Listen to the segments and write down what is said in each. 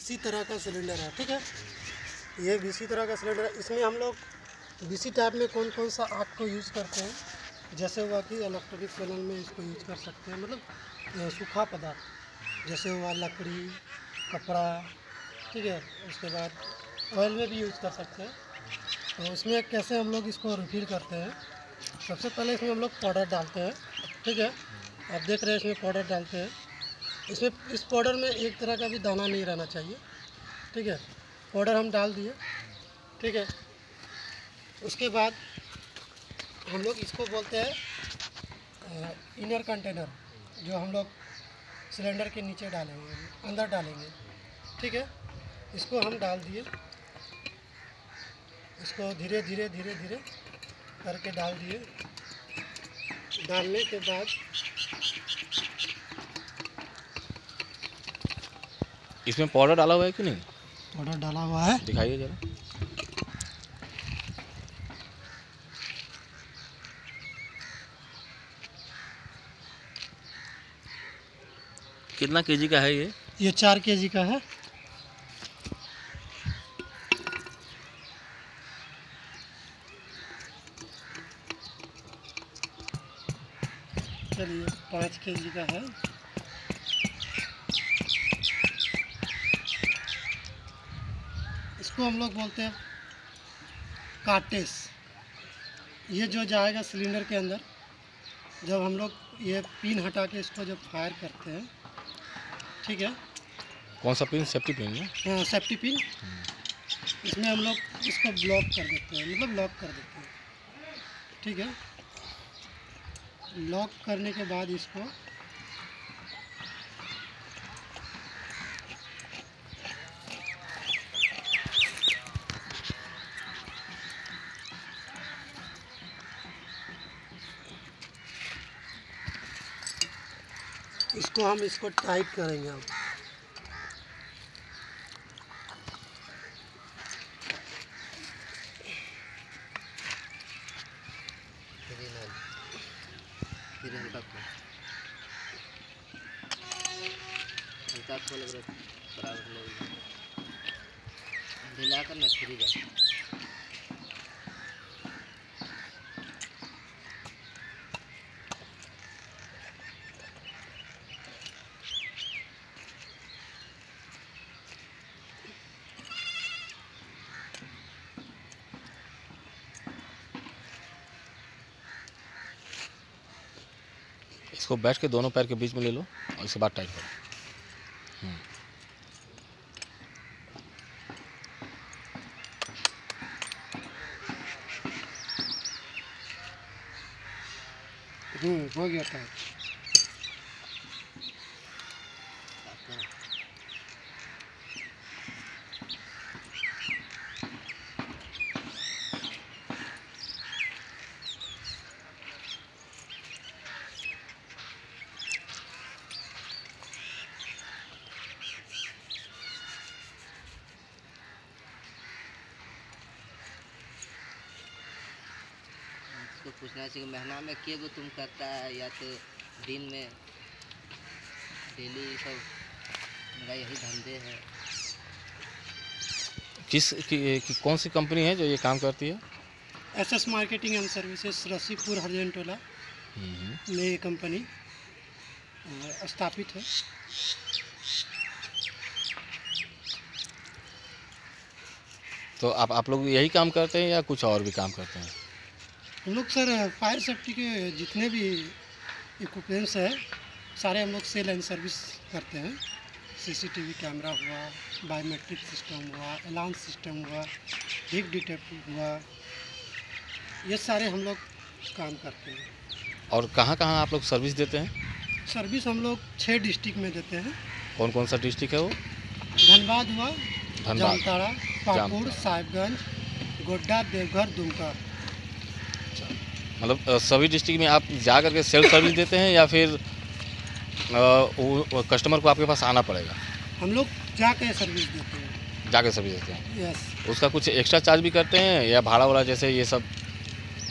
इसी तरह का सिलेंडर है, ठीक है? ये भी इसी तरह का सिलेंडर है। इसमें हम लोग बीसी टाइप में कौन कौन सा आग को यूज़ करते हैं? जैसे हुआ कि इलेक्ट्रिक पैनल में इसको यूज़ कर सकते हैं मतलब सूखा पदार्थ। जैसे हुआ लकड़ी, कपड़ा, ठीक है? उसके बाद ऑयल में भी यूज़ कर सकते हैं। तो इसमें कैसे हम लोग इसको रिफिल करते हैं? सबसे पहले इसमें हम लोग पाउडर डालते हैं, ठीक है? आप देख रहे हैं इसमें पाउडर डालते हैं। इसमें, इस पाउडर में एक तरह का भी दाना नहीं रहना चाहिए। ठीक है? पाउडर हम डाल दिए। ठीक है? उसके बाद हम लोग इसको बोलते हैं इनर कंटेनर, जो हम लोग सिलेंडर के नीचे डालेंगे, अंदर डालेंगे। ठीक है? इसको हम डाल दिए। इसको धीरे धीरे धीरे धीरे करके डाल दिए। डालने के बाद इसमें पाउडर डाला हुआ है कि नहीं? पाउडर डाला हुआ है। दिखाइए जरा। कितना केजी का है ये? ये चार के जी का है। चलिए पाँच के जी का है। इसको हम लोग बोलते हैं कार्टेस ये जो जाएगा सिलेंडर के अंदर जब हम लोग ये पिन हटा के इसको जब फायर करते हैं ठीक है? कौन सा पिन? सेफ्टी पिन है हाँ सेफ्टी पिन। इसमें हम लोग इसको ब्लॉक कर देते हैं मतलब लॉक कर देते हैं ठीक है? लॉक करने के बाद इसको इसको हम इसको टाइट करेंगे अब। दिलाकर ना फ्री जा इसको बैठ के दोनों पैर के बीच में ले लो और इसके बाद टाइट करो। हम्म। हो गया टाइट पूछना चाहिए कि महीना में के गो तुम करता है या तो दिन में डेली सब मेरा यही धंधे है। किस कि, कि, कौन सी कंपनी है जो ये काम करती है? S S marketing and services Rasipur Harijan Tola में ये कंपनी स्थापित है। तो आप आप लोग यही काम करते हैं या कुछ और भी काम करते हैं? हम लोग सर फायर सेफ्टी के जितने भी इक्विपमेंट्स हैं सारे हम लोग सेल एंड सर्विस करते हैं। सीसीटीवी कैमरा हुआ बायोमेट्रिक सिस्टम हुआ अलार्म सिस्टम हुआ हीट डिटेक्ट हुआ ये सारे हम लोग काम करते हैं। और कहाँ कहाँ आप लोग सर्विस देते हैं? सर्विस हम लोग छः डिस्ट्रिक्ट में देते हैं। कौन कौन सा डिस्ट्रिक्ट है वो? धनबाद हुआ जामताड़ा पाकुड़ साहिबगंज गोड्डा देवघर दुमका। मतलब सभी डिस्ट्रिक्ट में आप जा करके सेल्फ सर्विस देते हैं या फिर कस्टमर को आपके पास आना पड़ेगा? हम लोग जाके सर्विस देते हैं। जाके सर्विस देते हैं? यस उसका कुछ एक्स्ट्रा चार्ज भी करते हैं या भाड़ा वाड़ा जैसे ये सब?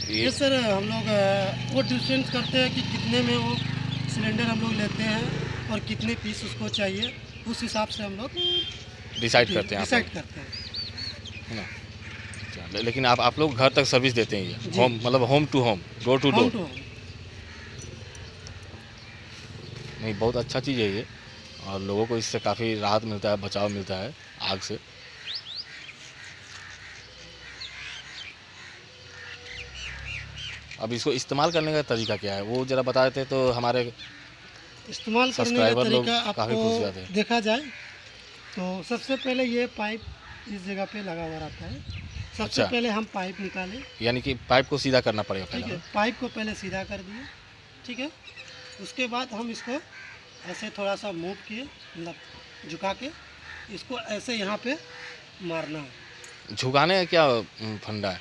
ये ये सर हम लोग वो डिफरेंस करते हैं कि कितने में वो सिलेंडर हम लोग लेते हैं और कितने पीस उसको चाहिए। उस हिसाब से हम लोग डिसाइड करते हैं डिसाइड करते हैं। है ना? लेकिन आप आप लोग घर तक सर्विस देते हैं ये। होम मतलब home to home door to door नहीं बहुत अच्छा चीज़ है ये। और लोगों को इससे काफ़ी राहत मिलता है बचाव मिलता है आग से। अब इसको इस्तेमाल करने का तरीका क्या है? वो ज़रा बता देते तो हमारे इस्तेमाल करने का तरीका आपको देखा जाए तो सबसे पहले ये पाइप इस जगह पे लगा हुआ रहता है। सबसे अच्छा। पहले हम पाइप निकाले। यानी कि पाइप को सीधा करना पड़ेगा ठीक है पाइप को पहले सीधा कर दिए ठीक है? उसके बाद हम इसको ऐसे थोड़ा सा मूव किए मतलब झुका के इसको ऐसे यहाँ पे मारना है। झुकाने का क्या फंडा है?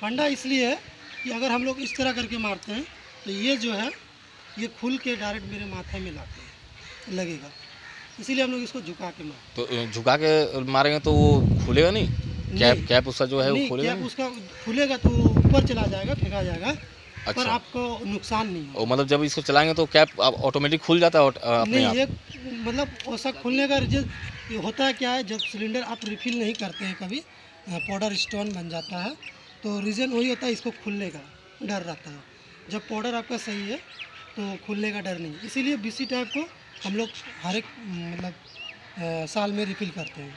फंडा इसलिए है कि अगर हम लोग इस तरह करके मारते हैं तो ये जो है ये खुल के डायरेक्ट मेरे माथे में लाते हैं लगेगा। इसीलिए हम लोग इसको झुका के मारते तो झुका के मारेंगे तो वो खुलेगा नहीं? हैं कैप कैप उसका जो है वो खुलेगा कैप उसका खुलेगा तो ऊपर चला जाएगा फेंका जाएगा अच्छा। पर आपको नुकसान नहीं और मतलब जब इसको चलाएँगे तो कैप ऑटोमेटिक खुल जाता है अपने नहीं ये मतलब ऐसा खुलने का रीजन होता क्या है जब सिलेंडर आप रिफिल नहीं करते हैं कभी पाउडर स्टोन बन जाता है तो रीज़न वही होता है इसको खुलने का डर रहता है। जब पाउडर आपका सही है तो खुलने का डर नहीं इसीलिए बीसी टाइप को हम लोग हर एक मतलब साल में रिफिल करते हैं।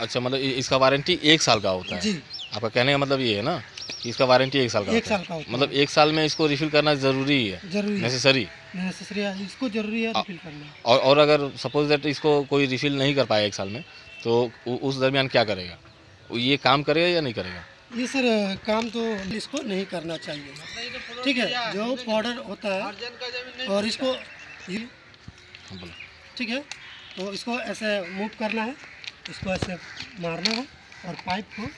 अच्छा मतलब इसका वारंटी एक साल का होता है। जी। आपका कहने का मतलब ये है ना कि इसका वारंटी एक साल का एक होता साल का होता मतलब एक साल में इसको रिफिल करना ज़रूरी है। ज़रूरी नेसेसरी नेसेसरी है। इसको ज़रूरी है रिफिल करना। और और अगर सपोज़ दैट इसको कोई रिफिल नहीं कर पाया एक साल में तो उस दरमियान क्या करेगा? ये काम करेगा या नहीं करेगा? ये सर काम तो इसको नहीं करना चाहिए। ठीक है जो पाउडर होता है और इसको हाँ, ठीक है तो इसको ऐसे मूव करना है। इसको ऐसे मारना है और पाइप को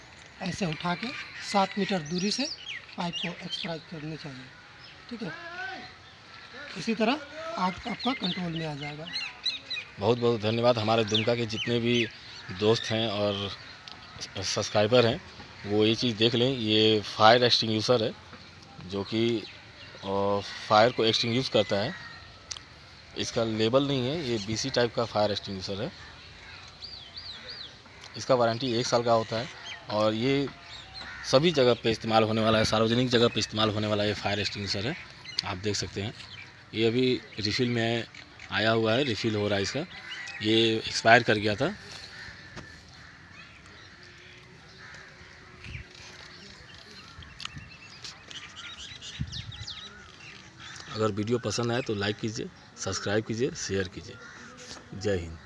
ऐसे उठा के सात मीटर दूरी से पाइप को एक्सप्राइज करने चाहिए। ठीक है? इसी तरह आग आपका कंट्रोल में आ जाएगा। बहुत बहुत धन्यवाद। हमारे दुमका के जितने भी दोस्त हैं और सब्सक्राइबर हैं, वो ये चीज़ देख लें। ये फायर एक्सटिंग्यूशर है, जो कि फायर को एक्सटिंग्यूश करता है। इसका लेबल नहीं है, ये बीसी टाइप का फायर एक्सटिंग्यूशर है। इसका वारंटी एक साल का होता है और ये सभी जगह पे इस्तेमाल होने वाला है, सार्वजनिक जगह पे इस्तेमाल होने वाला ये फायर एक्सटिंग्यूशर है। आप देख सकते हैं। ये अभी रिफ़िल में आया हुआ है रिफ़िल हो रहा है इसका। ये एक्सपायर कर गया था। अगर वीडियो पसंद आए तो लाइक कीजिए सब्सक्राइब कीजिए शेयर कीजिए। जय हिंद।